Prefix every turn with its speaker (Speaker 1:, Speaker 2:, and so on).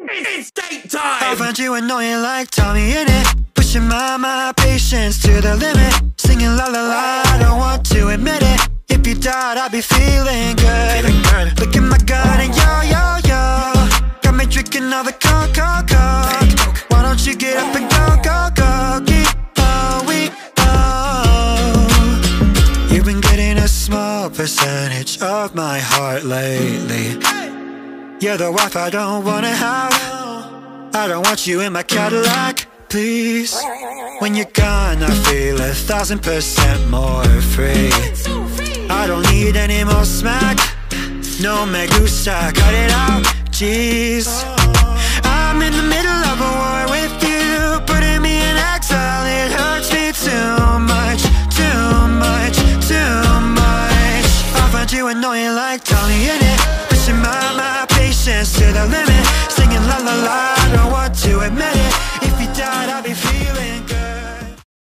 Speaker 1: It's date time!
Speaker 2: I find you annoying like TommyInnit? Pushing my, my patience to the limit. Singing la la la, I don't want to admit it. If you died, I'd be feeling good, feeling good. Look at my gun and yo, yo, yo. Got me drinking all the coke, coke, coke. Why don't you get up and go, go, go? Keep going, oh. You've been getting a small percentage of my heart lately You're the wife I don't wanna have. I don't want you in my Cadillac, please. When you're gone I feel a thousand percent more free. I don't need any more smack. No me gusta, cut it out, jeez. I'm in the middle of a war with you. Putting me in exile, it hurts me too much Too much, too much. I find you annoying like TommyInnit la la la, don't want to admit